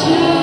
you.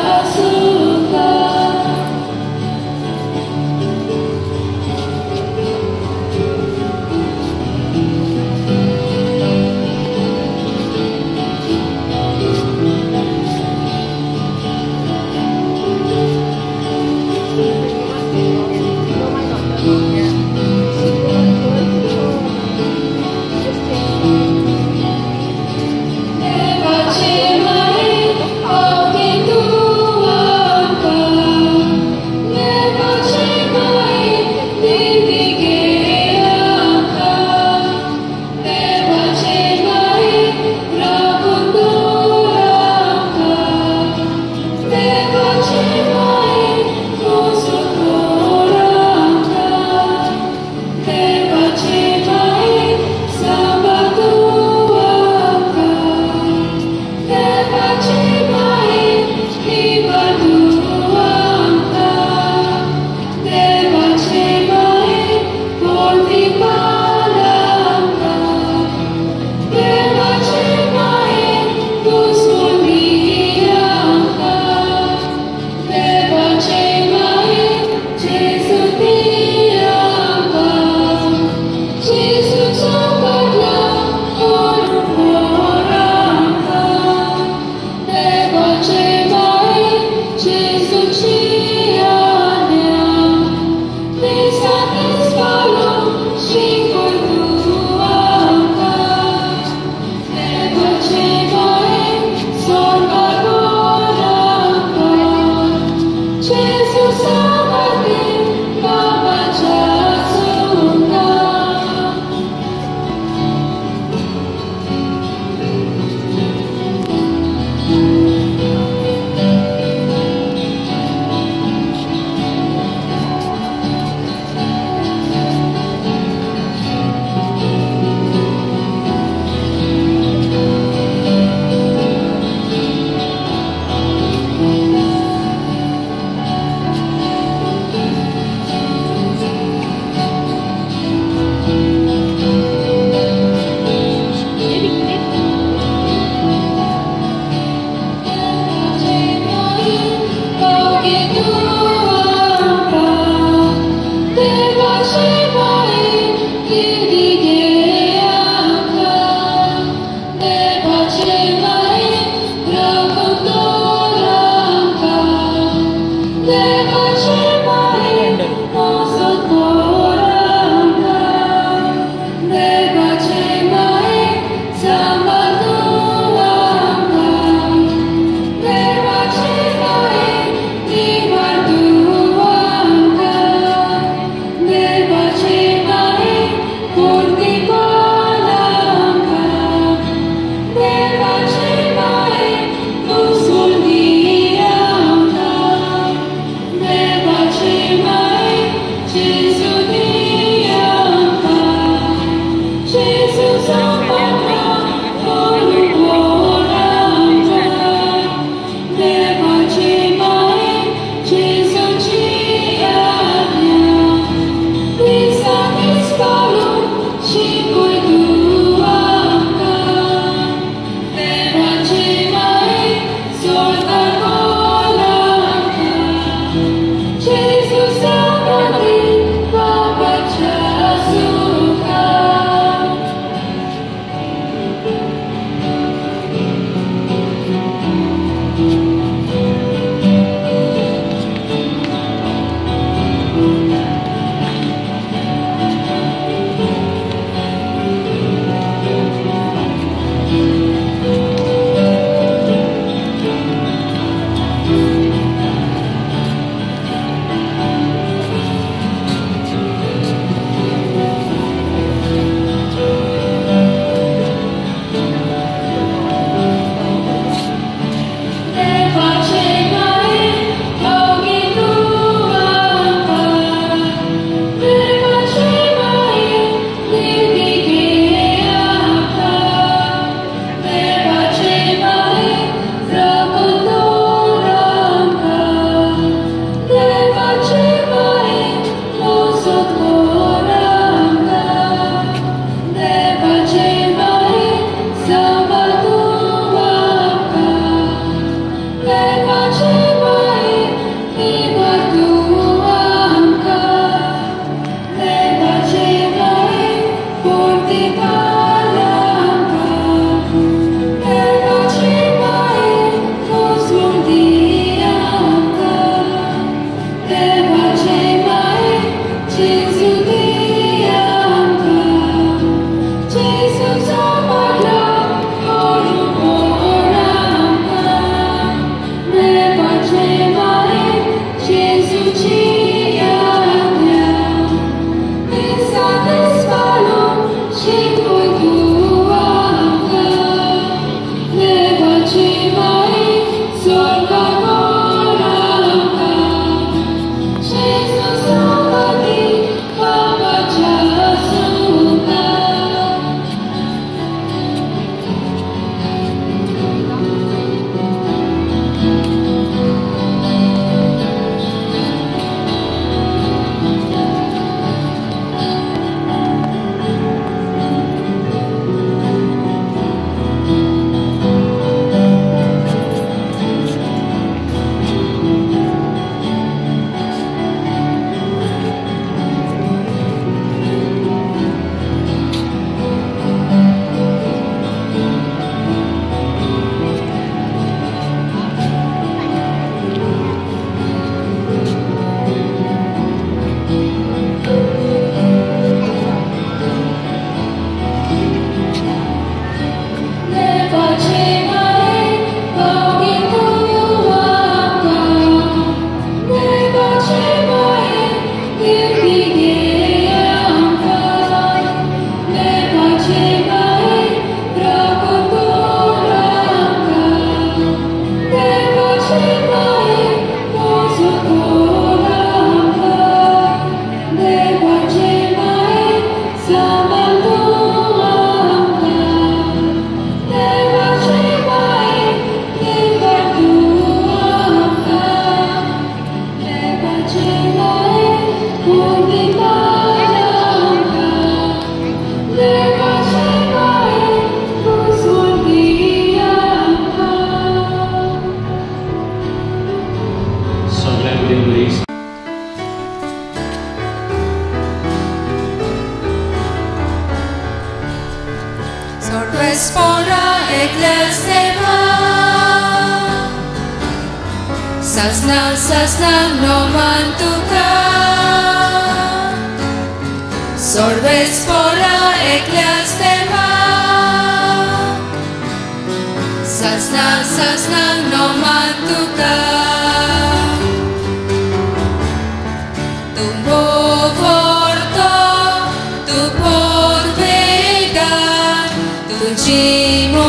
Shimo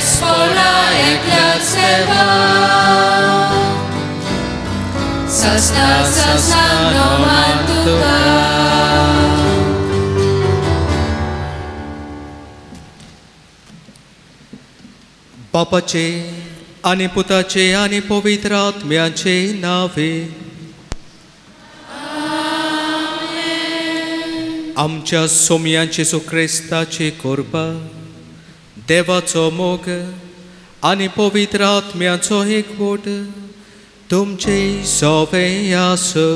spora je klaceva. Sasta sa mnou matuka. बापाचे आणि पुताचे आणि पवित्र आत्म्याचे नावे आमच्या सोमयांचे सुक्रेस्ताचे कोरपा देवाचो मोग आणि पवित्र आत्म्याचो एकवट तुमचे सोबे आसो.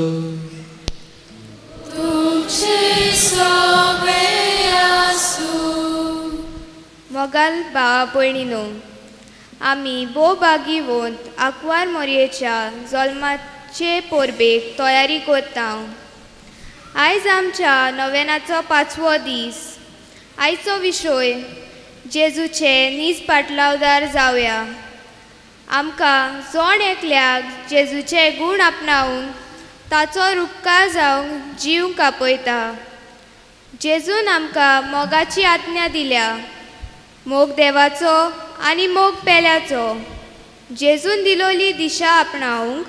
तुमचे सोबे आसूं. मोगाल भावा भयणीनो आमी भोव बागी वोंत आंकवार मोरयेच्या जल्माचे पोरबेक तयारी करता आयज आमच्या नव्यानाचो पांचवो दीस. आयचो विशय जेजूचे नीज पाटलावदार जावया आमकां जोण एकल्याक जेजूचे गूण आपणावून ताचो रुपकार जावंक जीव कापयता. जेजून आमकां मोगाची आज्ञा दिल्या. मोग देवाचो आनी मोग पेल्याचो. जेजून दिलोली दिशा आपणावूंक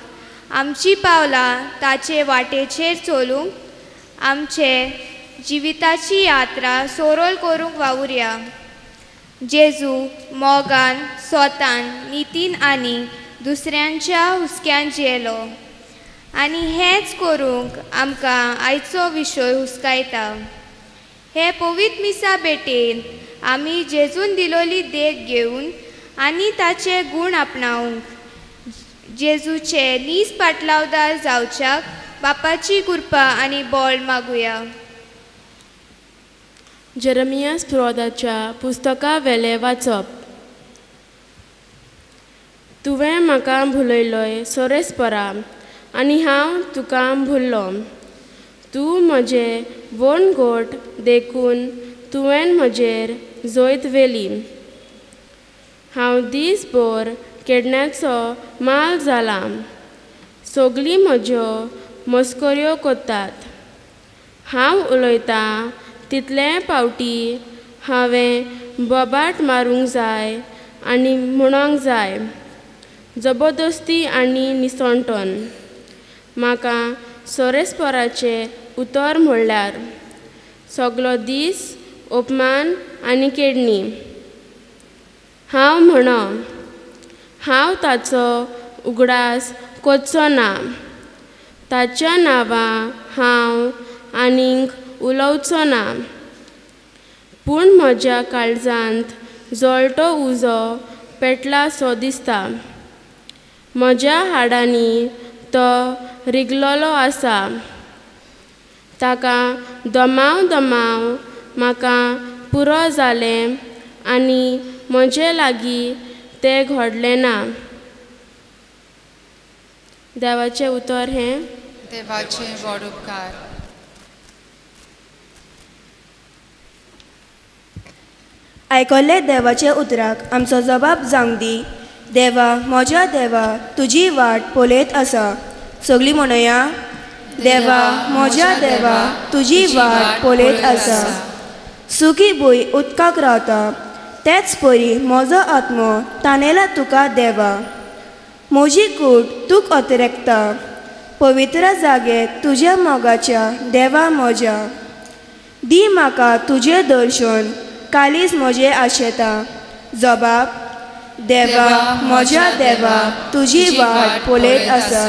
आमची पावलां ताचे वाटेचेर चलूंक आमचे जिविताची यात्रा सोरोल करूंक वावुरया. जेजू मोगान स्वतान नितीन आनी दुसऱ्यांच्या हुस्क्यान जियेलो आनी हेंच करूंक आमकां आयचो विशय हुस्कायता. हे पवित मिसा भेटेन आमी जेजून दिलोली देख घेवन आनी ताचे गूण आपणावंक जेजूचे नीज पाटलावदार जावच्याक बापाची कृपा आनी बळ मागुया. जेरमियास स्प्रोदाच्या पुस्तका वेले वाचप तुवें म्हाका भुलयलोय सोरेस्परा आनी हांव तुका भुल्लो तूं म्हजे वोण गोट देखून तुवें म्हजेर जोयत वेली हांव दीसभर केडण्याचो माल जाला सोगली म्हज्यो मस्कऱ्यो कोत्तात हांव उलयतां तितले पावटी हांवें बोबाट मारूंक जाय आनी म्हणोंक जाय जबरदस्ती आनी निसणटोन म्हाका सोरेस्पराचे उतर म्हणल्यार सगलो दीस अपमान आनी केडणी. हांव म्हणो हांव ताचो उगडास करचो ना ताच्या नांवां हांव आनीक उलोवचो ना पूण म्हज्या काळजांत जळटो उजो पेटला सो दिसता. म्हज्या हाडांनी तो रिगलोलो आसा. ताका दमाव दमाव म्हाका पुरो जालें आनी म्हजे लागीं तें घडलें ना. देवाचें उतर हें. देवाचें वड उपकार आयकल्ले देवाचे उतराक आमचो जबाब जावंक दी. देवा म्हज्या देवा तुजी वाट पळयत आसा. सगळीं म्हणया देवा म्हज्या देवा तुजी वाट पळयत आसा. सुखी भूंय उदकाक रावता. तेच परी म्हजो आत्मो तानेला तुका देवा. म्हजी कूट तूक अतिरेकता. पवित्र जागे तुज्या मोगाच्या देवा म्हज्या दी म्हाका तुजें दर्शन कालीच म्हजें आशेता जबाब देवा म्हज्या देवा तुजी वाट पळयत आसा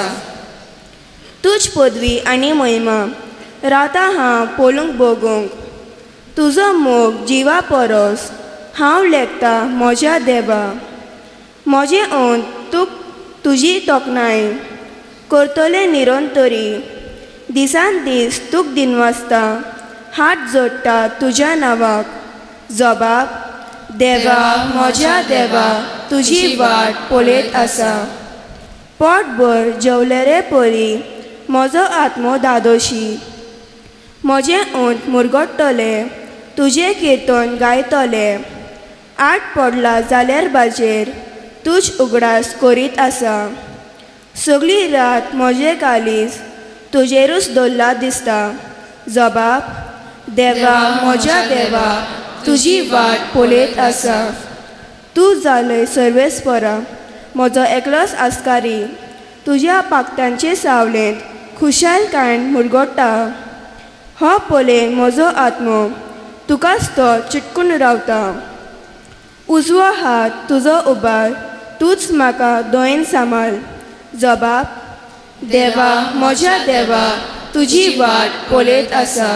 तुज पदवी आनी महिमा रावता हांव पळोवंक बगूंक तुजो मोग जिवा परस हांव लेखता म्हज्या देवा. म्हजें ओंत तूक तुजी तोखणाय करतले निरंतरी दिसान दीस तूक दिनवासता. हात जोडटा तुज्या नांवाक. जबाब देवा म्हज्या देवा तुजी वाट पळयत आसा पोटभर जेवले रे परी म्हजो आत्मो दादोशी. म्हजें ओंत मुरगडटलें तुजें किर्तन गायतले. आट पडला जाल्यार बाजेर तुज उगडास करीत आसा सगळी रात म्हजें कालीज तुजेरूच दल्ला दिसता. जबाब देवा म्हज्या देवा तुजी वाट पळयत आसा. तूं जालय सर्वेस्परा म्हजो एकलोच आस्कारी. तुज्या पाक्त्यांचे सावलेंत खुशालकायेन मुरगोडटा. हो पळय म्हजो आत्मो. तुकाच तो चिटकून रावता. उजवो हात तुजो उबार. तूच म्हाका दोयेन सांबाळ. जबाब देवा म्हज्या देवा तुजी वाट पळयत आसा.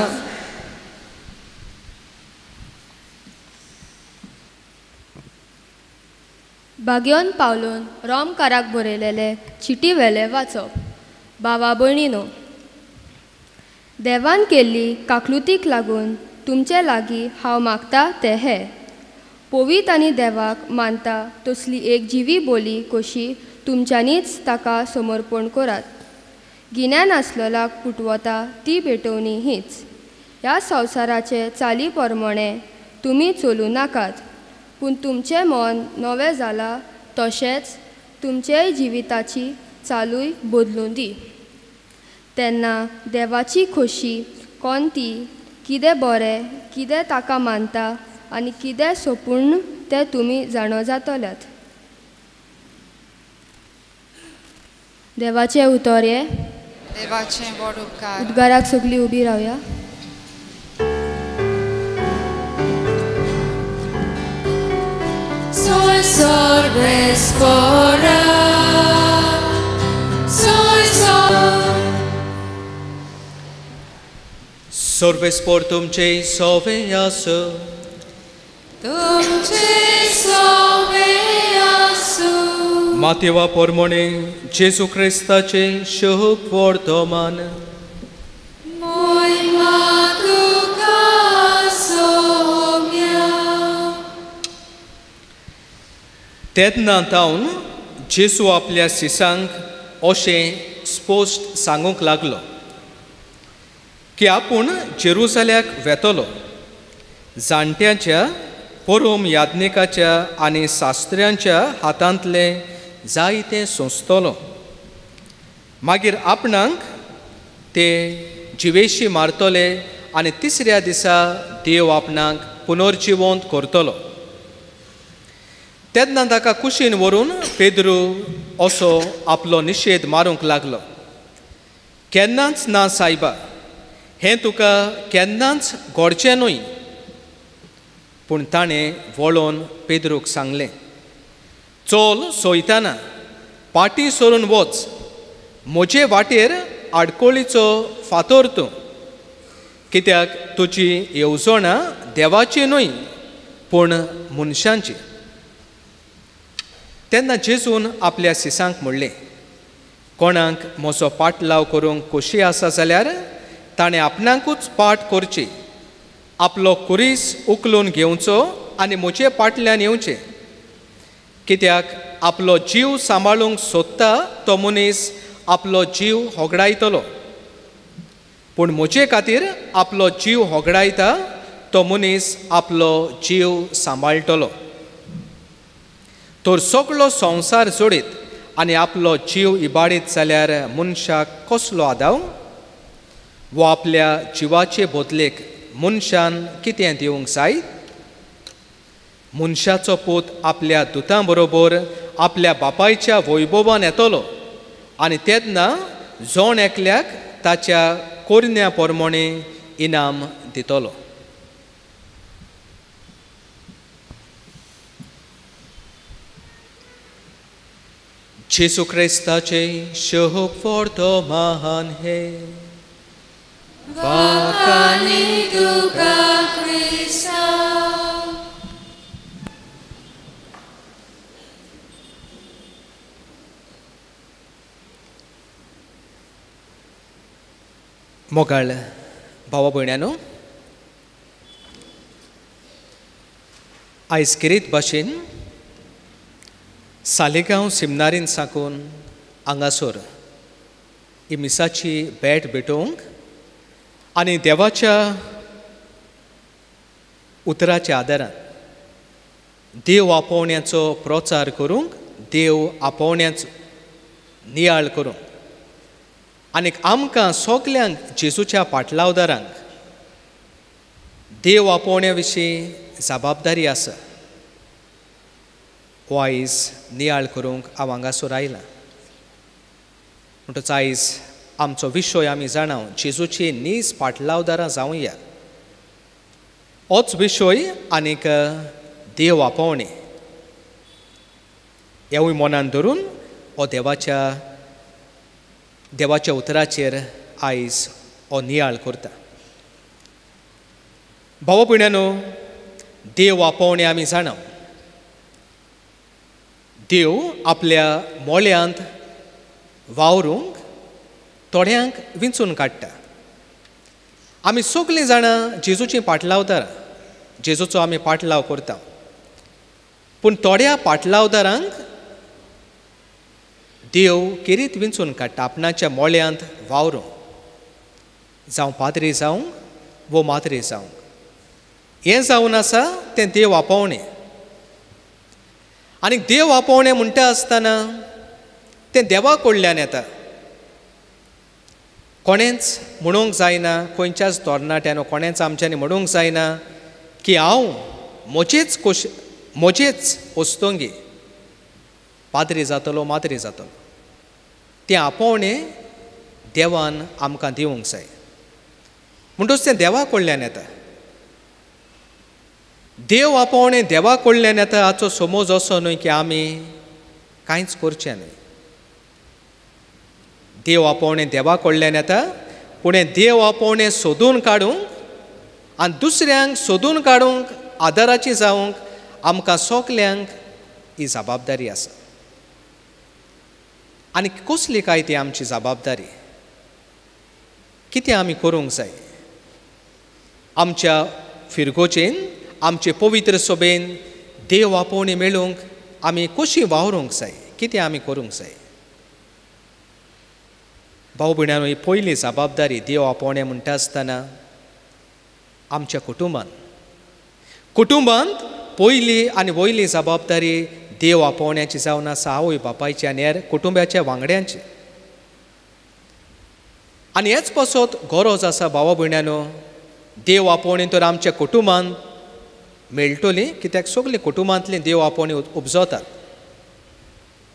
बागयोन पावलून रोमकाराक बरयलेले चिटी वेले वाचप. बावा भयणीनो देवान केल्ली काकलुतीक लागून तुमचे लागीं हांव मागता ते हे. पोवीत आनी देवाक मानता तसली एक जिवी बोली कशी तुमच्यांनीच ताका समर्पण करात. गिन्यान आसलेलाक पुटवता ती भेटोवणी हीच. ह्या संवसाराचे चाली प्रमाणे तुमी चलूं नाकात. पूण तुमचें मन नवें जालां तशेंच तुमचेय जिविताची चालूय बदलून दी. तेन्ना देवाची खोशी कोण ती कितें बरें कितें ताका मानता आनी कितें सोपून तें तुमी जाणो जातल्यात. देवाचें उतर हे देवाचें व्हड उपकार उद्गाराक सगळीं उबी रावया. Soy sorbes fora Soy sol सर्वेस्पोर तुमचे सोवे आस तुमचे सोवे आसू मातेवा पोरमोणे जेजू क्रिस्ताचे शुभ वर्तमान Mój matuka तेन्ना तावन जेसू आपल्या सिसांक अशें स्पोस्ट सांगूंक लागलो की आपूण जेरुसल्याक वेतलो जाणट्यांच्या परोम याज्ञिकाच्या आनी शास्त्र्यांच्या हातांतले जायते सोंसतलो. मागीर आपणाक ते जिवेशी मारतले आनी तिसऱ्या दिसा देव आपणाक पुनर्जिवंत करतलो. तेन्ना ताका कुशीन व्हरून पेद्रू असो आपलो निशेध मारूंक लागलो. केन्नाच ना सायबा हें तुका केन्नाच घडचें न्हय पूण ताणें वळोन पेद्रूक सांगलें चोल सोयताना पाटी सोरून वच म्हजे वाटेर आडकोळीचो फातोर तूं. कित्याक तुजी येवजणां देवाची न्हय पूण मनशांची. तेन्ना जेजून आपल्या सिसांक म्हणलें कोणाक म्हजो पाटलाव करूंक खोशी आसा जाल्यार ताणें आपणाकूच पाट करची. आपलो कुरीस उखलून घेवचो आनी म्हजे पाटल्यान येवचें. कित्याक आपलो जीव सांबाळूंक सोदता तो मनीस आपलो जीव होगडायतलो. पूण म्हजे खातीर आपलो जीव होगडायता तो मनीस आपलो जीव सांबाळटलो तर सगळो संवसार जोडीत आनी आपलो जीव इबाडीत जाल्यार मनशाक कसलो आदाव? वो आपल्या जिवाचे बदलेक मनशान कितें दिवंक जाय? मनशाचो पूत आपल्या दुतां बरोबर आपल्या बापायच्या वैभवान येतलो आनी तेन्ना जोण एकल्याक ताच्या कोरण्या प्रमाणे इनाम दितलो. जेसू क्रिस्ताचे शोक फोडतो महान हे Wakani tuka Krista. मोगाळ भावा भयण्यानो आयज किरीत भाशेन सालेगांव सिमनारीन साकून हांगासर ही मिसाची भेट भेटोवंक आनी देवाच्या उतराच्या आदारान देव आपोवण्याचो प्रचार करूंक देव आपोवण्याचो नियाळ करूंक. आनीक आमकां सगल्यांक जेजूच्या पाटलावदारांक देव आपोवण्या विशीं जबाबदारी आसा. हो आयज नियाळ करूंक हांव हांगासर आयलां म्हणटच आयज आमचो विशय आमी जाणाव जेजूची नीज पाटलावदारां जावया होच विशय आनीक देव आपोवणे हेवूय मनान धरून हो देवाच्या देवाच्या उतराचेर आयज हो नियाळ करता भाव भयण्यानो देव आपोवणे आमी जाणाव देव आपल्या मोळ्यांत वावरूंक थोड्यांक विंचून काडटा. आमी सगळीं जाणां जेजूची पाटलावदारां जेजूचो आमी पाटलाव करता. पूण थोड्या पाटलावदारांक देव केरीत विंचून काडटा आपणाच्या मोळ्यांत वावरूं जावं पाद्री जावं वो माद्री जावं. हें जावन आसा तें देव आपोवणें. आनी देव आपोवणें म्हणटा आसतना तें देवा कडल्यान येता कोणेंच म्हणूंक जायना खंयच्याच तरणाट्यान कोणेंच आमच्यांनी म्हणूंक जायना की हांव म्हजेच कोश म्हजेच वस्तोंगी. पाद्री जातलो माद्री जातलो. तें आपोवणें देवान आमकां दिवंक जाय. म्हणटच तें देवा कडल्यान येता देव आपोवणें देवा कडल्यान येता हाचो समज असो न्हय की आमी कांयच करचें न्हय. देव आपोवणें देवा कडल्यान येता पुणे देव आपोवणें सोदून काडूंक आनी दुसऱ्यांक सोदून काडूंक आदाराची जावंक आमकां सोगल्यांक ही जबाबदारी आसा. आनी कसली काय ती आमची जबाबदारी? कितें आमी करूंक जाय? आमच्या फिरगोचेन आमचे पवित्र सोबेन देव आपोवणी मेळूंक आमी कशी वावरूंक जाय कितें आमी करूंक जाय? भाऊ भयण्यानो ही पयली जबाबदारी देव आपोवणें म्हणटा आसतना आमच्या कुटुंबान. कुटुंबांत पयली आनी वयली जबाबदारी देव आपोवण्याची जावन आसा आवय बापायची आनी हेर कुटुंबाच्या वांगड्यांची. आनी हेच पासत गरज आसा भावा भयण्यानो देव आपोवणी तर आमच्या कुटुंबान मेळटली कित्याक सगळीं कुटुंबांतलीं देव आपोवणी उपजवतात.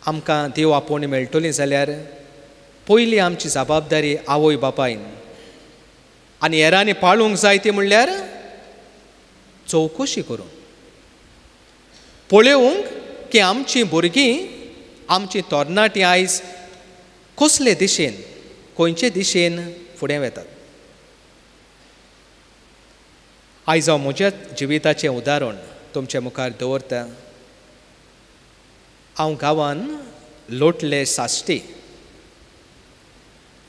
आमकां देव आपोवणी मेळटली जाल्यार पयली आमची जबाबदारी आवय बापायन. आनी हेरांनी पाळूंक जाय ती म्हणल्यार चवकशी करूंक पळोवंक की आमचीं भुरगीं आमचीं तरणाटीं आयज कसले दिशेन खंयचे दिशेन फुडें वेतात. आयज हांव म्हज्या जिविताचें उदाहरण तुमचे मुखार दवरतां. हांव गांवान लोटले साश्टी.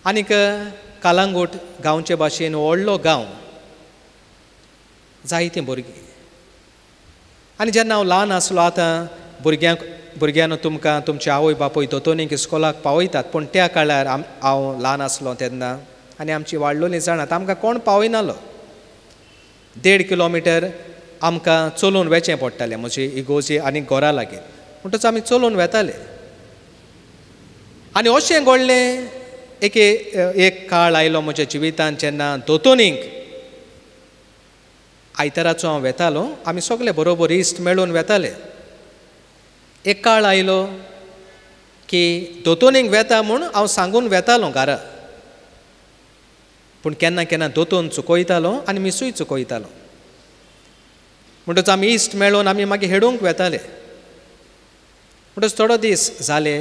आनीक कालांगूट गांवचे भाशेन व्हडलो गांव. जायतीं भुरगीं. आनी जेन्ना हांव ल्हान आसलो आतां भुरग्यांक भुरग्यान तुमकां तुमचे आवय बापूय दोतोनीक इस्कोलाक पावयतात पूण त्या काळार हांव ल्हान आसलो तेन्ना आनी आमची वाडलोलीं जाणात आमकां कोण पावयनालो? देड किलोमिटर आमकां चलून वेचें पडटालें म्हजी इगोजी आनी घोरा लागीं म्हणटच आमी चलून वेताले. आनी अशें घडलें एक एक काळ आयलो म्हज्या जिवितांत जेन्ना दोतोनीक आयताराचो हांव वेतालो आमी सगळे बरोबर इश्ट मेळून वेताले. एक काळ आयलो की दोतोनीक वेता म्हूण हांव सांगून वेतालो घरा. पूण केन्ना केन्ना दोतोन चुकयतालो आनी मिसूय चुकयतालो. म्हणटच आमी इश्ट मेळोन आमी मागीर हेडूंक वेताले. म्हणटच थोडो दीस जाले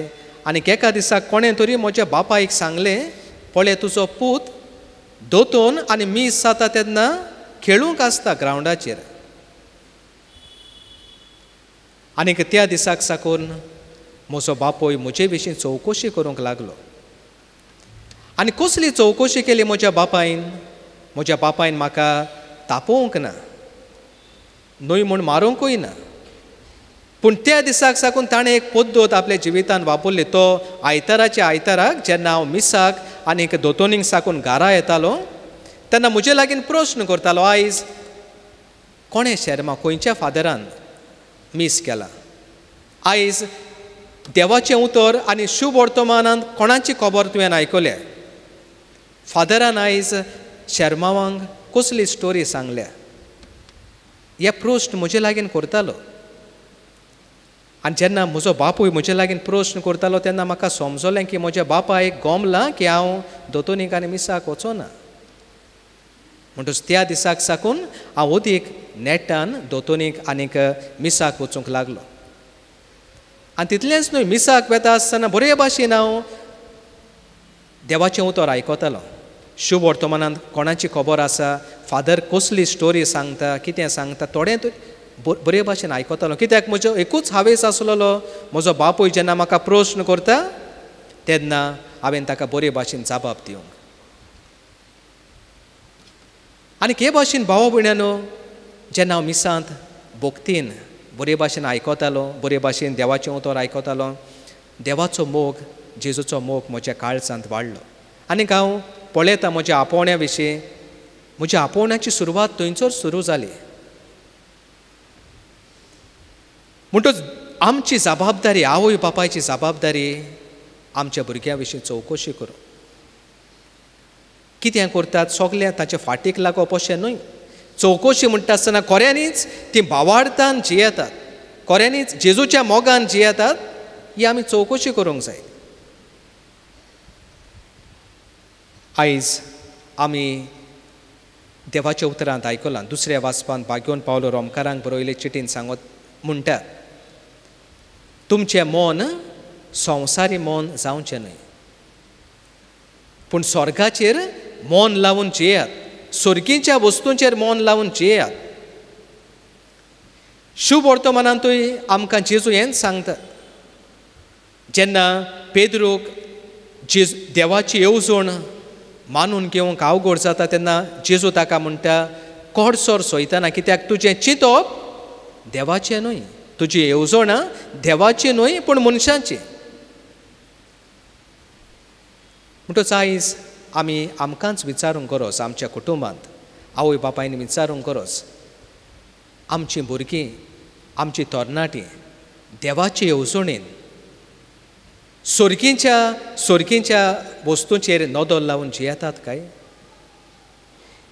आनी एका दिसाक कोणें तरी म्हज्या बापायक सांगलें पळय तुजो पूत दोतोन आनी मीस जाता तेन्ना खेळूंक आसता ग्रावंडाचेर. आनीक त्या दिसाक साकून म्हजो बापूय म्हजे विशीं चवकशी करूंक लागलो. आनी कसली चवकशी केली म्हज्या बापायन? म्हज्या बापायन म्हाका तापोवंक ना. न्हय म्हूण मारूंकूय ना. पूण त्या दिसाक साकून ताणें एक पद्दत आपल्या जिवितान वापरली तो आयताराच्या आयताराक जेन्ना हांव मिसाक आनीक दोतोनीक साकून घारा येतालो तेन्ना म्हजे लागीं प्रश्न करतालो आयज कोणें शर्मा खंयच्या फादरान मीस केला? आयज देवाचें उतर आनी शुभ वर्तमानांत कोणाची खबर तुवें आयकल्या फादरान आयज शर्मावांक कसली स्टोरी सांगल्या हे प्रश्न म्हजे लागीं करतालो आनी जेन्ना म्हजो बापूय म्हजे लागीं प्रश्न करतालो तेन्ना म्हाका समजलें की म्हज्या बापायक गोमलां की हांव दोतोनीक आनी मिसाक वचोना म्हणटच त्या दिसाक साकून हांव ओदीक नेटान दोतोनीक आनीक मिसाक वचूंक लागलो आनी तितलेंच न्हय मिसाक वेता आसतना बरे भाशेन हांव देवाचें उतर आयकतालो शुभ वर्तमानांत कोणाची खबर आसा? फादर कसली स्टोरी सांगता? कितें सांगता? थोडें बरे भाशेन आयकतालो. कित्याक? म्हजो एकूच हावेस आसलेलो. म्हजो बापूय जेन्ना म्हाका प्रश्न करता तेन्ना हांवें ताका बरे भाशेन जाबाब दिवंक. आनी हे भाशेन भावा भयण्यानो जेन्ना हांव मिसांत भोक्तीन बरे भाशेन आयकतालो बरे भाशेन देवाचें उतर आयकतालो देवाचो मोग जेजूचो मोग म्हज्या काळजांत वाडलो. आनीक हांव पळयता म्हज्या आपोवण्या विशीं म्हज्या आपोवण्याची सुरवात थंयसर सुरू जाली म्हणटच आमची जबाबदारी आवय बापायची जबाबदारी आमच्या भुरग्यां विशीं चवकशी करूं. कितें करतात? सगलें ताचे फाटीक लागप अशें न्हय. चवकशी म्हणटा आसतना खऱ्यांनीच ती भावार्थान जियेतात. खऱ्यांनीच जेजूच्या मोगान जियेतात. ही आमी चवकशी करूंक जाय. आयज आमी देवाच्या उतरांत आयकलां दुसऱ्या वाचपांत भाग्योन पावलो रोमकारांक बरयले चिटीन सांगत म्हणटा तुमचें मन संवसारी मोन जावचें न्हय पूण स्वर्गाचेर मोन लावून जियेयात स्वर्गीच्या वस्तूंचेर मोन लावून जियेयात शुभ वर्तमानांतूय आमकां जेजू हेंच सांगता जेन्ना पेद्रूक जेज देवाची येवजण मानून घेवंक आवघोड जाता तेन्ना जेजू ताका म्हणटा कोडसोर सोयताना कित्याक? तुजें चिंतप देवाचें न्हय. तुजी येवजण देवाची न्हय पूण मनशांची. म्हणटच आयज आमी आमकांच विचारूंक गरज आमच्या कुटुंबांत. आवय बापायन विचारूंक गरज आमचीं भुरगीं आमची तरणाटीं देवाचे येवजणेन सोरकींच्या सोरकींच्या वस्तूंचेर नदर लावून जियेतात काय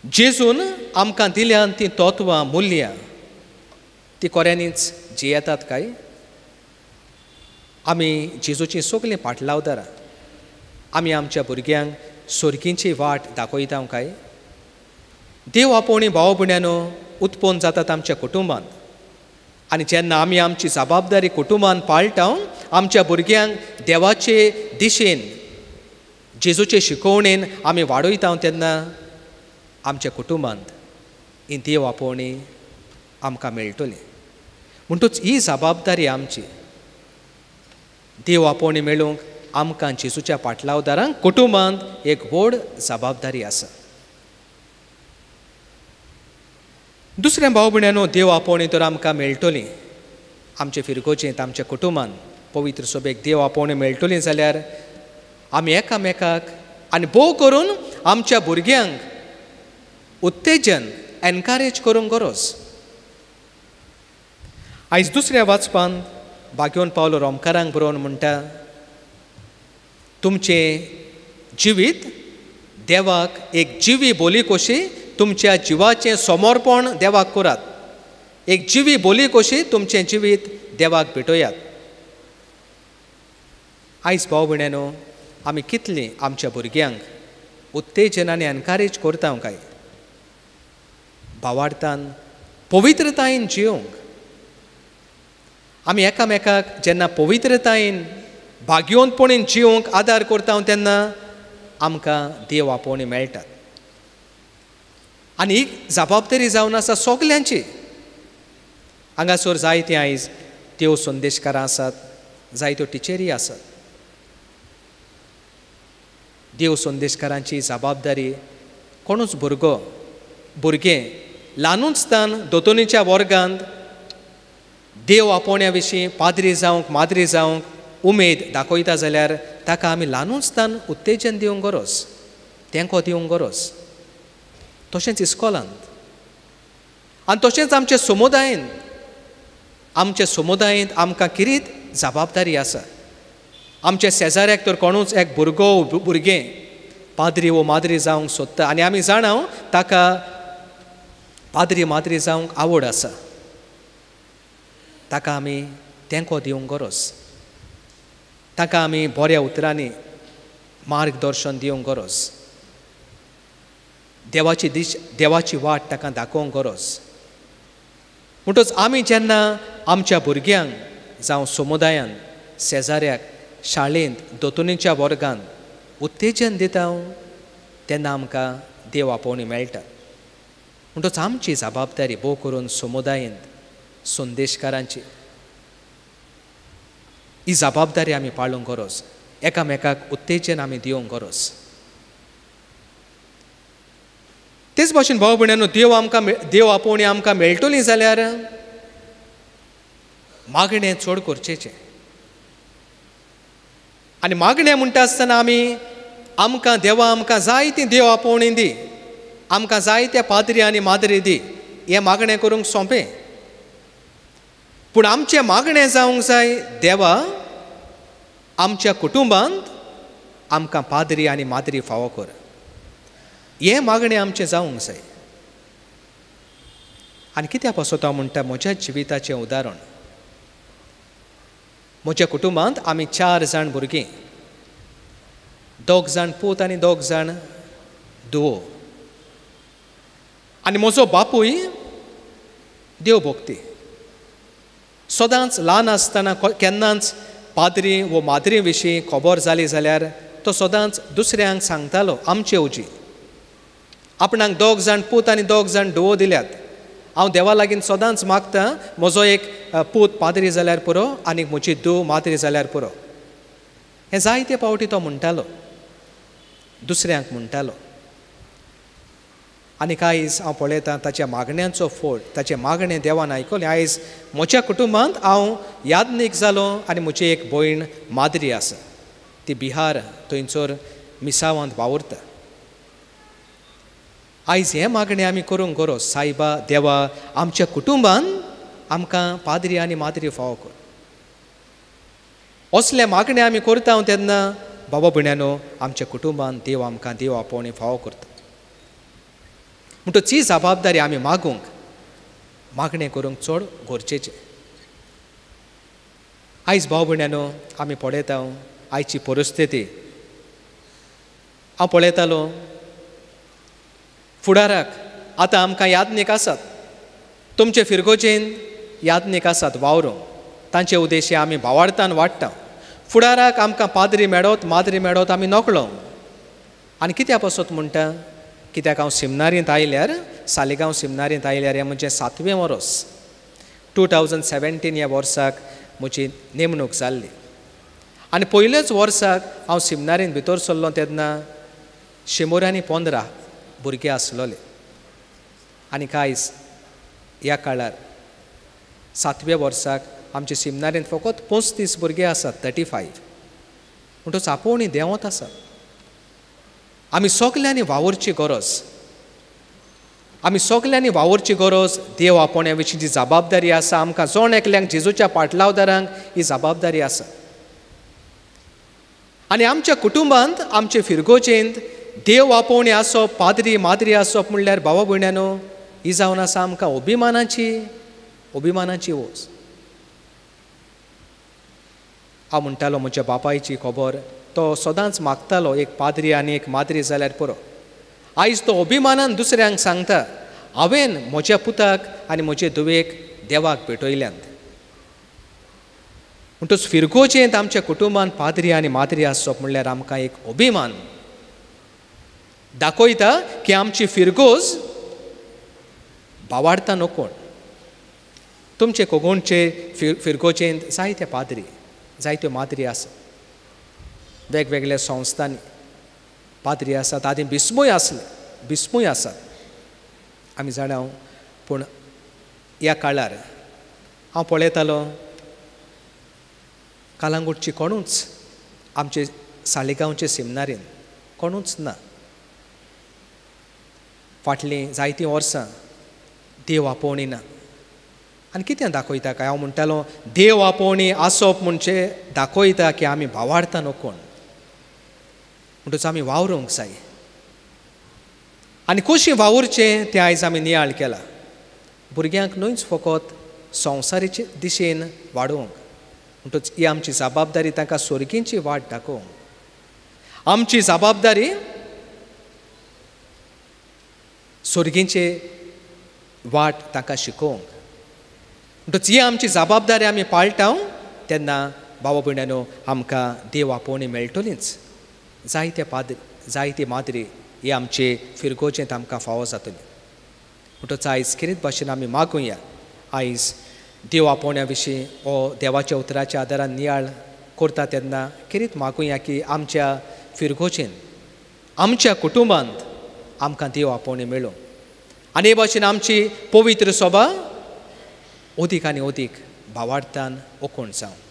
जेजून आमकां दिल्यान तीं तत्वां मुल्यां ती कोऱ्यांनीच जियेतात काय आमी जेजूचीं सगलीं पाटलावदारां आमी आमच्या भुरग्यांक सोरकींची वाट दाखयता काय देव आपोवणी भाव भयण्यानो उत्पन्न जातात आमच्या कुटुंबांत आनी जेन्ना आमी आमची जबाबदारी कुटुंबान पाळटा आमच्या भुरग्यांक देवाचे दिशेन जेजूचे शिकोवणेन आमी वाडयता तेन्ना आमच्या कुटुंबांत ही देव आपोवणी आमकां मेळटली. म्हणटूच ही जबाबदारी आमची. देव आपोवणी मेळूंक आमकां जेजूच्या पाटलावदारांक कुटुंबांत एक व्हड जबाबदारी आसा. दुसऱ्या भाव भयण्यानो देव आपोवणी तर आमकां मेळटली. आमचे फिरगोचेंत आमच्या कुटुंबान पवित्र सोबेक देव आपोवणी मेळटली जाल्यार आमी एकामेकाक आनी भोव करून आमच्या भुरग्यांक उत्तेजन एनकारेज करूंक गरज. आयज दुसऱ्या वाचपान भाग्योन पावलो रोमकारांक बरोवन म्हणटा तुमचें जिवीत देवाक एक जिवी बोली कशी तुमच्या जिवाचें समर्पण देवाक करात. एक जिवी बोली कशी तुमचें जिवीत देवाक भेटोयात. आयज भाव भयण्यानो आमी कितलीं आमच्या भुरग्यांक उत्तेजन आनी एनकारेज करता काय? भावार्थान पवित्रतायेन जियोंक. आमी एकामेकाक जेन्ना पवित्रतायेन भाग्योनपणीन जिवंक आदार करता तेन्ना आमकां देव आपोवणी मेळटात. आनी ही जबाबदारी जावन आसा सगल्यांची. हांगासर जायतीं आयज देव संदेशकारां आसात जायत्यो टिचेरी आसात देव संदेशकारांची जबाबदारी कोणूच भुरगो भुरगें ल्हानूचतान दोतोनीच्या वर्गांत देव आपोवण्या विशीं पाद्री जावंक माद्री जावंक उमेद दाखयता जाल्यार ताका आमी ल्हानूचतान उत्तेजन दिवंक गरज तेंको दिवंक गरज. तशेंच इस्कॉलांत आनी तशेंच आमचे समुदायेंत आमचे समुदायेंत आमकां किरीत जबाबदारी आसा आमच्या शेजाऱ्याक तर कोणूच एक भुरगो भुरगें पाद्री वो माद्री जावंक सोदता आनी आमी जाणाव ताका पाद्री माद्री जावंक आवड आसा ताका आमी तेंको दिवंक गरज ताका आमी बऱ्या उतरांनी मार्गदर्शन दिवंक गरज देवाची दिश देवाची वाट ताका दाखोवंक गरज. म्हणटच आमी जेन्ना आमच्या भुरग्यांक जावं समुदायान शेजाऱ्याक शाळेंत दोतोनीच्या वर्गांत उत्तेजन दिता हो, तेन्ना आमकां देव आपोवणी मेळटा. म्हणटच आमची जबाबदारी भोव करून समुदायेंत संदेशकारांची. ही जबाबदारी आमी पाळूंक गरज. एकामेकाक उत्तेजन आमी दिवंक गरज. तेच भाशेन भाव भयणांनो देव आमकां देव आपोवणी आमकां मेळटली जाल्यार? मागणें चड करचेचें. आनी मागणें म्हणटा आसतना आमी आमकां देवा आमकां जाय ती देव आपोवणी दी. आमकां जाय त्या पाद्री आनी माद्री दी. हें मागणें करूंक सोंपें. पूण आमचें मागणें जावंक जाय देवा आमच्या कुटुंबांत आमकां पाद्री आनी माद्री फावो कर. हें मागणें आमचें जावंक जाय आनी कित्याक पासत हांव म्हणटा म्हज्या जिविताचें उदाहरण. म्हज्या कुटुंबांत आमी चार जाण भुरगीं. दोग जाण पूत आनी दोग जाण धुवो आनी म्हजो बापूय देव भोक्ती सदांच ल्हान आसतना केन्नाच पाद्री वो माद्री विशीं खबर जाली जाल्यार तो सदांच दुसऱ्यांक सांगतालो आमचे उजी आपणाक दोग जाण पूत आनी दोग जाण धुवो दिल्यात. हांव देवा लागीं सदांच मागता म्हजो एक पूत पाद्री जाल्यार पुरो आनी म्हजी धूव माद्री जाल्यार पुरो. हें जायते पावटी तो म्हणटालो. दुसऱ्यांक म्हणटालो. आनी आयज हांव पळयतां ताच्या मागण्यांचो फोड ताचें मागणें देवान आयकलें आयज म्हज्या कुटुंबांत हांव यादनीक जालो आनी म्हजी एक भयण माद्री आसा. ती बिहार थंयसर मिसावांत वावुरता. आयज हें मागणें आमी करूंक गरो सायबा देवा आमच्या कुटुंबान आमकां पाद्री आनी माद्री फावो कर. असले मागणें आमी करता तेन्ना बाबा भयण्यानो आमच्या कुटुंबान देव आमकां देव आपोवणी फावो करता. म्हणटच ही जबाबदारी आमी मागूंक मागणें करूंक चड गरजेचें. आयज भाव भयण्यानो आमी पळयता आयची परिस्थिती. हांव पळयतालो फुडाराक आतां आमकां याज्ञीक आसात तुमचे फिरगोजेन याज्ञीक आसात वावरो. तांचे उद्देशी आमी भावार्थान वाडटा फुडाराक आमकां पाद्री मेळत माद्री मेळत आमी नकळो. आनी कित्याक पासत म्हणटा कित्याक हांव सिमनारींत आयल्यार? सालिगांव सिमनारींत आयल्यार हें म्हजें सातवें वर्स. टू थावजंड सेवेंटीन ह्या वर्साक म्हजी नेमणूक जाल्ली. आनी पयलेच वर्साक हांव सिमनारीन भितर सरलो तेन्ना शिमोर आनी पंदरा. भुरगे आसलोले आनी आयज ह्या काळार सातव्या वर्साक आमचे सिमनारींत फकत पस्तीस भुरगे आसात थर्टी फायव म्हणटच आपोवणी देंवत आसा आमी सगल्यांनी वावरची गरज आमी सगल्यांनी वावरची गरज देव आपोवण्या विशीं जी जबाबदारी आसा आमकां जोण एकल्यांक जेजूच्या पाटलावदारांक ही जबाबदारी आसा आनी आमच्या कुटुंबांत आमचे फिरगोजेंत देव आपोवणी आसप पाद्री माद्री आसप म्हणल्यार भावा भयण्यानो ही जावन आसा आमकां अभिमानाची अभिमानाची वोस हांव म्हणटालो म्हज्या बापायची खबर. तो सदांच मागतालो एक पाद्री आनी एक माद्री जाल्यार पुरो. आयज तो अभिमानान दुसऱ्यांक सांगता हांवें म्हज्या पुताक आनी म्हजे धुवेक देवाक भेटयल्यांत. म्हणटच फिरगोजेंत आमच्या कुटुंबान पाद्री आनी माद्री आसप म्हणल्यार आमकां एक अभिमान. दाखयता की आमची फिरगोज बावाडता नकोण तुमचे कोगोणचे फिर फिरगोचेंत जायते पाद्री जायत्यो माद्री आसा वेगवेगळ्या संस्थांनी पाद्री आसात आदी बिस्मूय आसले बिस्मूय आसात. आमी जाणा पूण ह्या काळार हांव पळयतालो कालांगूटची कोणूच आमचे सालिगांवचे सेमिनारीन कोणूच ना. फाटलीं जायतीं वर्सां देव आपोवणी ना आनी कितें दाखयता काय? हांव म्हणटालो देव आपोवणी आसप म्हणजे दाखयता की आमी वावरता न्हू कोण म्हणटच आमी वावरूंक जाय आनी कशीं वावुरचें तें आयज आमी नियाळ केलां. भुरग्यांक न्हूच फकत संवसारीचे दिशेन वाडोवंक म्हणटच ही आमची जबाबदारी तांकां सोर्गींची वाट दाखोवंक. आमची जबाबदारी सोर्गींचे वाट ताका शिकोवंक. म्हणटच ही आमची जबाबदारी आमी पाळटा तेन्ना बाबा भयणांनो आमकां देव आपोवणी मेळटलीच. जायते पाद जायते माद्री हे आमचे फिरगोजेंत आमकां फावो जातली. म्हणटच आयज कितें भाशेन आमी मागुया. आयज देव आपोवण्या विशीं हो देवाच्या उतराच्या आदारान नियाळ करता तेन्ना कितें मागुया की आमच्या फिरगोजेन आमच्या कुटुंबांत आमकां देव आपोवणी मेळ्ळो आनी हे भाशेन आमची पवित्र सोबा ओदीक आनी ओदीक भावार्थान ओकोण जावं।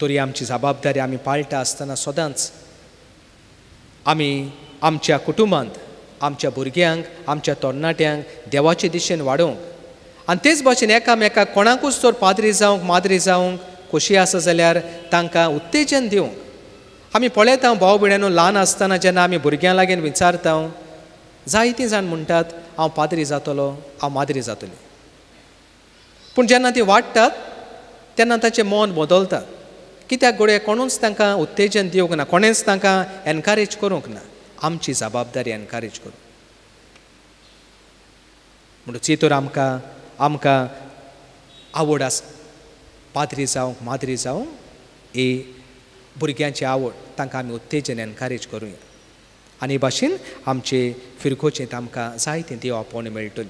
तरी आमची जबाबदारी आमी पाळटा आसतना सदांच आमी आमच्या कुटुंबांत आमच्या भुरग्यांक आमच्या तरणाट्यांक देवाचे दिशेन वाडोवंक आनी तेच भाशेन एकामेकाक कोणाकूच तर पाद्री जावंक माद्री जावंक खोशी आसा जाल्यार तांकां उत्तेजन दिवंक आमी पळयता भाव भयणानो ल्हान आसतना जेन्ना आमी भुरग्यां लागीं विचारता जायतीं जाण म्हणटात हांव पाद्री जातलो हांव माद्री जातली. पूण जेन्ना ती वाडटात तेन्ना ताचें मन बदलता कित्याक गोडे कोणूच तांकां उत्तेजन दिवंक ना कोणेंच तांकां एनकारेज करूंक ना. आमची जबाबदारी एनकारेज करूंक म्हणून चितूर आमकां आमकां आवड आसा पाद्री जावंक माद्री जावंक ही भुरग्यांची आवड तांकां आमी उत्तेजन एनकारेज करूया. आनी हे भाशेन आमचे फिरकोचेंत आमकां जायतें देव आपोवणी मेळटली.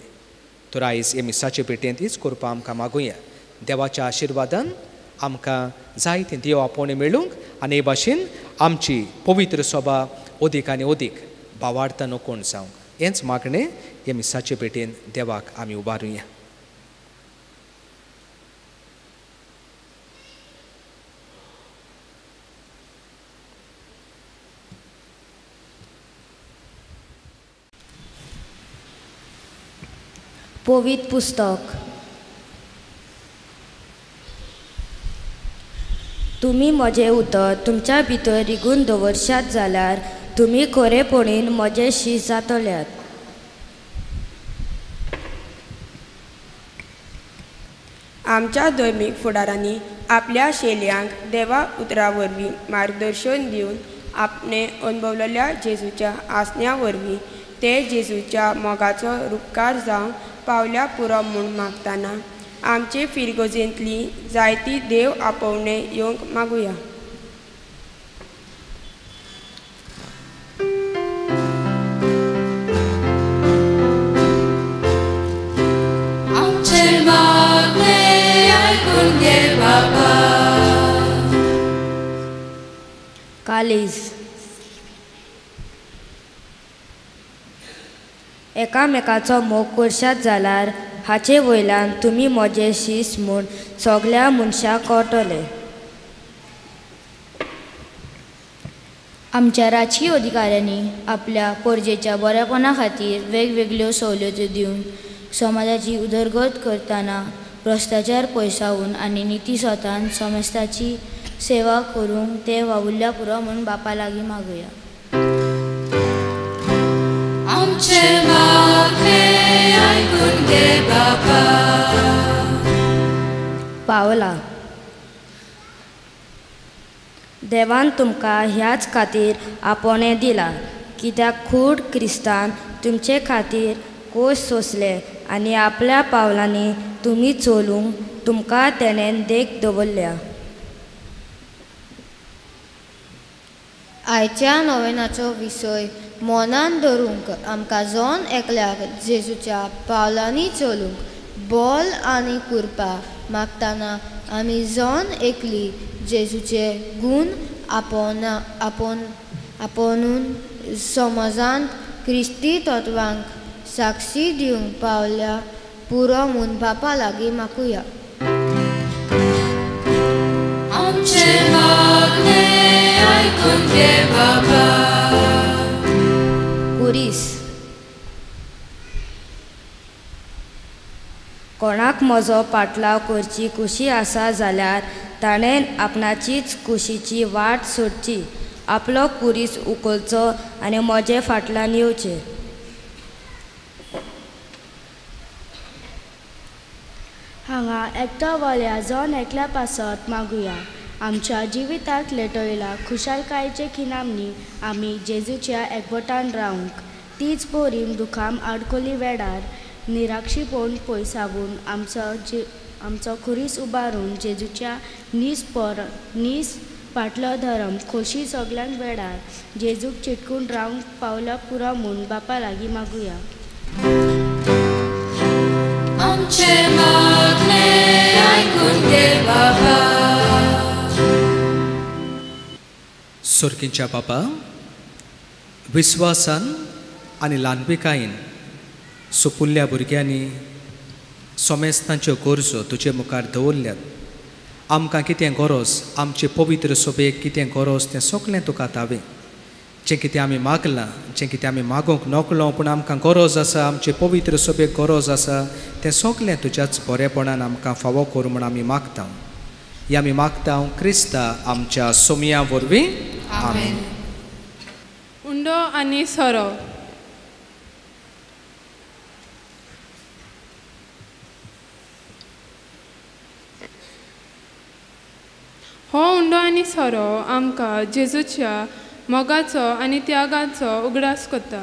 तर आयज हे मिसाचे पेटयेंत हीच करपा आमकां मागुया. देवाच्या आशिर्वादान आमकां जायतें देव मेळूंक आनी हे भाशेन आमची पवित्र सभा ओदीक आनी ओदीक भावार्थ नकोण जावंक हेंच मागणें हे मिसाचे पेटयेन देवाक आमी उबारुया पवित पुस्तक तुमी म्हजें उतर तुमच्या भितर रिगून दवरशात जाल्यार तुमी खरेपणीन म्हजे शीश जातल्यात. आमच्या धर्मीक फुडारांनी आपल्या शैल्यांक देवा उतरा वरवीं मार्गदर्शन दिवन आपणे अनुभवलेल्या जेजूच्या आसन्या वरवीं ते जेजूच्या मोगाचो रुपकार जावन पावल्या पुरो म्हूण मागतना आमचे फिरगोजेंतली जायती देव आपोवणे येवंक मागुया. कालीज. एकामेकाचो मोग करशात जाल्यार हाचे वयल्यान तुमी म्हजे शीस म्हूण सगल्या मनशाक कळटले आमच्या राजकीय अधिकाऱ्यांनी आपल्या परजेच्या बरेपणा खातीर वेगवेगळ्यो सवलती दिवन समाजाची उदरगत करतना भ्रश्टाचार पयसावून आनी निती स्वतान समाजाची सेवा करूंक ते वावुरल्या पुरो म्हूण बापा लागीं मागुया पावला. देवान तुमकां ह्याच खातीर आपोणें दिलां कित्याक खूड क्रिस्तान तुमचे खातीर कोस सोंसले आनी आपल्या पावलांनी तुमी चलूंक तुमकां तेणेन देख दवरल्या. आयच्या नोवेनाचो विशय मनान धरूंक आमकां जोन एकल्याक जेजूच्या पावलांनी चलूंक बॉल आनी कुरपा मागतना आमी जोन एकली जेजूचे गूण आपोवन आपोवन आपोवून समाजांत क्रिस्ती तत्वांक साक्षी दिवंक पावल्या पुरो म्हूण बापा लागीं मागुया आमचे मागणे ऐकून घे बाबा कुरीस कोणाक म्हजो पाटलाव करची कुशी आसा जाल्यार ताणें आपणाचीच खुशीची वाट सोडची. आपलो कुरीस उखलचो आनी म्हजे फाटल्यान येवचे. हांगा एकटो वल्या जावन एकल्या पासत मागुया. आमच्या जिवितांत लेटयला खुशालकायेचे खिणामणी आमी जेजूच्या एकवटान रावंक तीच बोरीम दुखाम आडकोली वेडार निराक्षीपण पयसावून आमचो जी आमचो खुरीस उबारून जेजूच्या नीस पर नीस फाटलो धरम खोशी सगल्यांक वेळार जेजूक चिटकून रावंक पावला पुरो म्हूण बापा लागीं मागुया. आमचे मागणे आयकून घे बाबा. सुरकींच्या बाबा विस्वासान आनी ल्हानपिकायेन सोपुल्ल्या भुरग्यांनी सोमेस्तांच्यो गरजो तुजे मुखार दवरल्यात आमकां कितें गरज आमचे पवित्र सोबेक कितें गरज तें सगलें तुका तावें जें कितें आमी मागलां जें कितें आमी मागोवंक नकलो पूण आमकां गरज आसा आमचे पवित्र सोबेक गरज आसा तें सगलें तुज्याच बरेपणान आमकां फावो करूं म्हूण आमी मागता हे आमी मागता क्रिस्ता आमच्या सोमया वरवीं आमेन उंडो आनी सोरो हो उंडो आनी सोरो आमकां जेजूच्या मोगाचो आनी त्यागाचो उगडास करता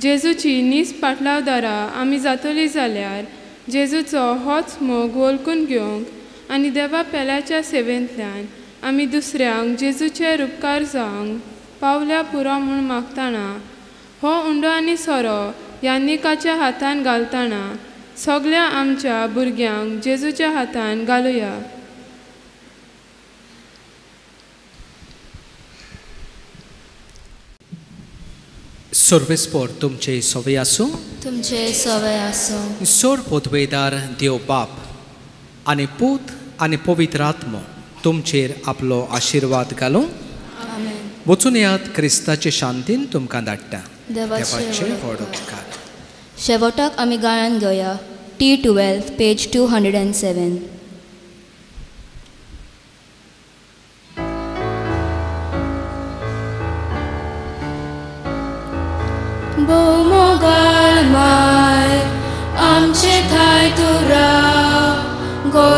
जेजूची नीस पाटलावदारा आमी जातली जाल्यार जेजूचो होच मोग वळखून घेवंक आनी देवा पेल्याच्या सेवेंतल्यान आमी दुसऱ्यांक जेजूचे उपकार जावंक पावल्या पुरो म्हूण मागतना हो उंडो आनी सोरो यान्निकाच्या हातान घालतना सगल्या आमच्या भुरग्यांक जेजूच्या हातान घालुया. सर्वेस्पोर तुमचे सवय आसूं? तुमचे सवय आसूं. सोर पोतवेदार देव बाप आनी पूत आनी पवित्र आत्मो. तुमचेर आपलो आशिर्वाद घालूं वचून येयात क्रिस्ताचे शांतीन तुमकां धाडटा. देवाचे शेवटाक आमी गायन घेवया T twelve page two hundred and seven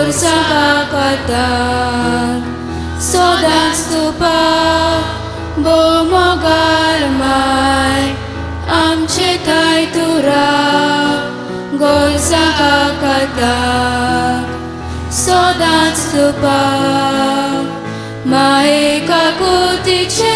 गोरसाका कता सोदांच तुपा भोवमोगाळ माय आमचे थाय तुरा गोरसाका कता सोदांच तुपा माये काकुतीचे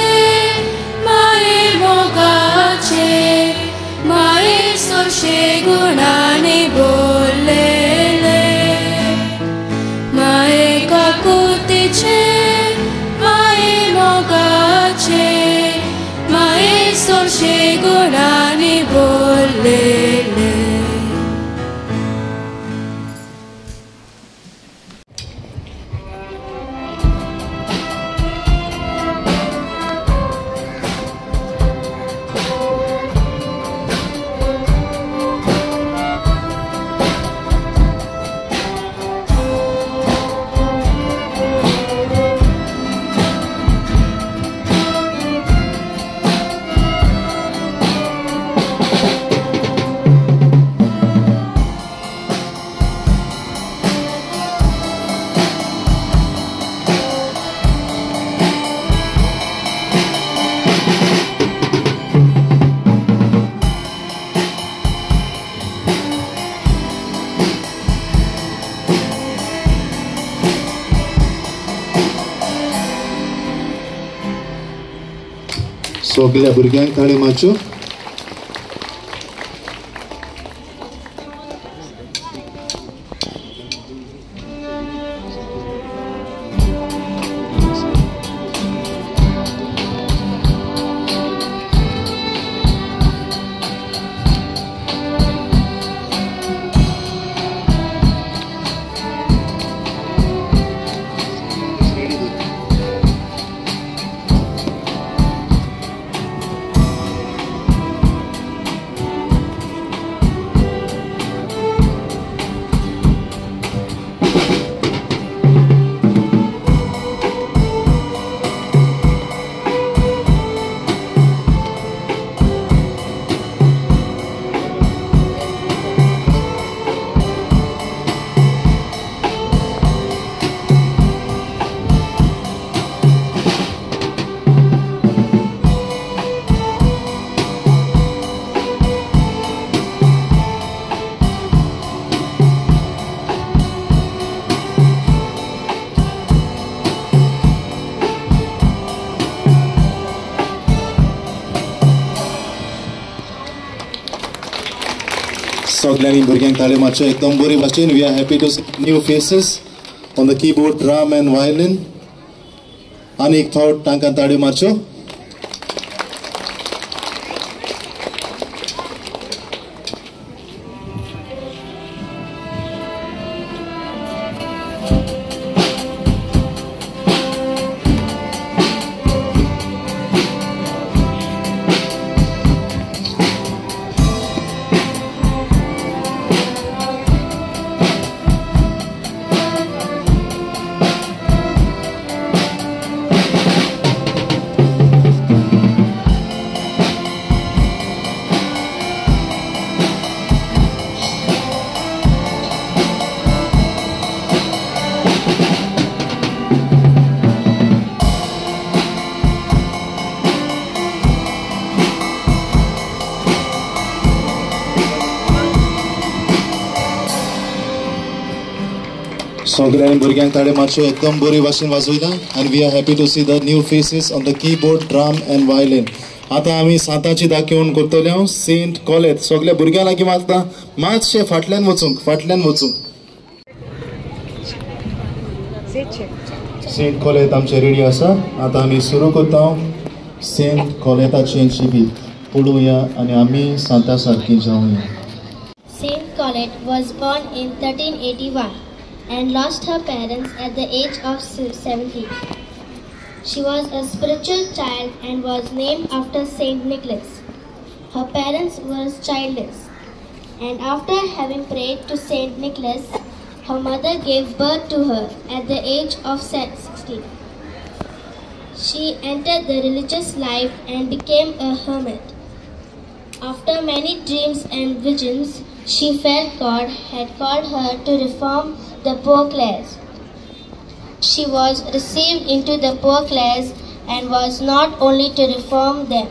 सगल्या भुरग्यांक ताळी मारच्यो सगळ्यांनी भुरग्यांक ताळे मारचे एकदम बरे भाशेन we are happy to new faces on the keyboard drum and violin आनी एक फावट तांकां ताळयो मारच्यो भुरग्यांक ताणें मारच्यो एकदम बरी भाशेन वाजयला आनी we are happy to see the new faces on the keyboard drum and violin आतां आमी साताची दाखोवन करतले हांव सेंट कॉलेज सगळ्या भुरग्यां लागीं वाजता मातशें फाटल्यान वचूंक फाटल्यान वचूंक सेंट कॉलेज आमचे रेडी आसा आतां आमी सुरू करता. सेंट कॉलेजाचें शिबीर पळोवया आनी आमी सांता सारकी जावया saint college was born in 1381 and lost her parents at the age of 17. She was a spiritual child and was named after Saint Nicholas. Her parents were childless, and after having prayed to Saint Nicholas, her mother gave birth to her at the age of 16. She entered the religious life and became a hermit. After many dreams and visions, she felt God had called her to reform the poor class. She was received into the poor class and was not only to reform them,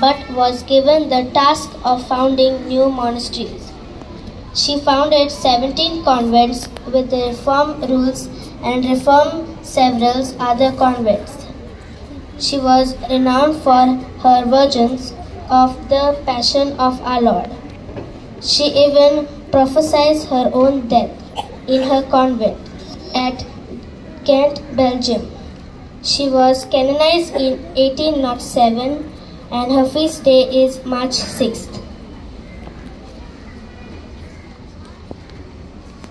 but was given the task of founding new monasteries. She founded 17 convents with the reform rules and reformed several other convents. She was renowned for her virgins of the Passion of our Lord. She even prophesied her own death in her convent at Ghent, Belgium. She was canonized in 1807 and her feast day is March 6th.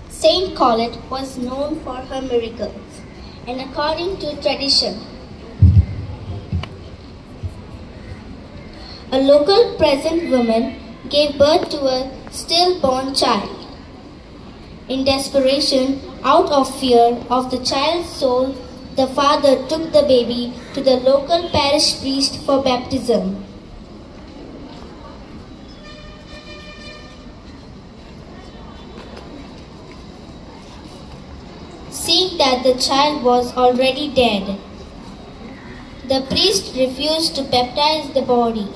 Saint Colette was known for her miracles, and according to tradition, a local peasant woman gave birth to a stillborn child. In desperation, out of fear of the child's soul, the father took the baby to the local parish priest for baptism. Seeing that the child was already dead, the priest refused to baptize the body.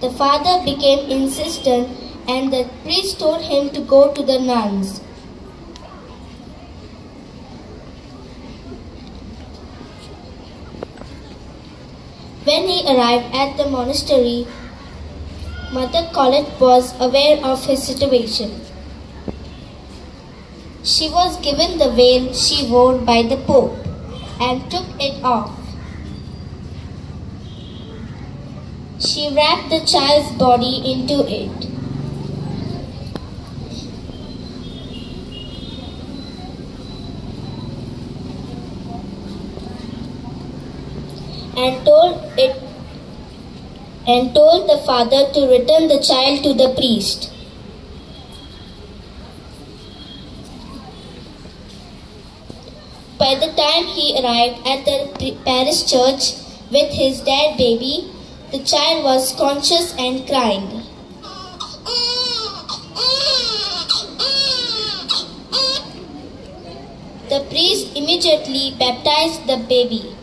The father became insistent and the priest told him to go to the nuns. When he arrived at the monastery, Mother Colette was aware of his situation. She was given the veil she wore by the Pope and took it off. She wrapped the child's body into it. And told it and told the father to return the child to the priest. By the time he arrived at the parish church with his dead baby, the child was conscious and crying. The priest immediately baptized the baby.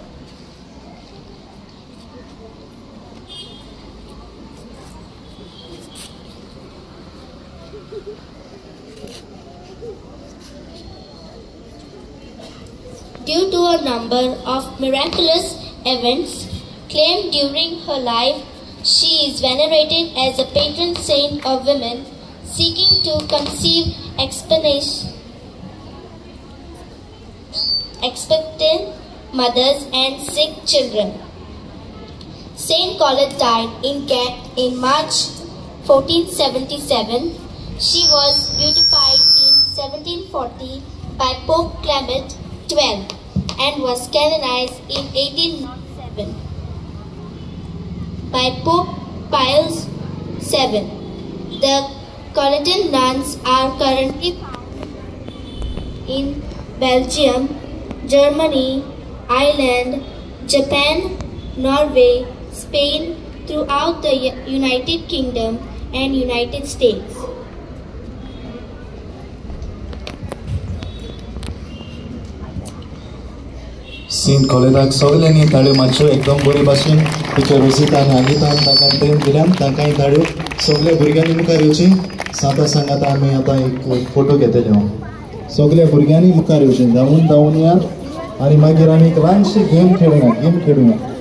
Due to a number of miraculous events claimed during her life, She is venerated as a patron saint of women seeking to conceive expectant mothers and sick children. Saint Colette died in Kent in March 1477. She was beatified in 1740 by Pope Clement XII and was canonized in 1807 by Pope Pius VII. The Coletan nuns are currently found in Belgium, Germany, Ireland, Japan, Norway, Spain, throughout the United Kingdom and United States. Saint कॉलेजाक सगल्यांनी ताळ्यो मातश्यो एकदम बरे भाशेन तिच्या रोजितान हालितान ताका प्रेम दिल्यान ताकाय ताळ्यो सगल्या भुरग्यांनी मुखार येवची साता सांगात आमी आतां एक फोटो घेतले हांव सगल्या भुरग्यांनी मुखार येवचें धांवून धांवून या आनी मागीर आमी एक ल्हानशी गेम खेळुया गेम खेळुया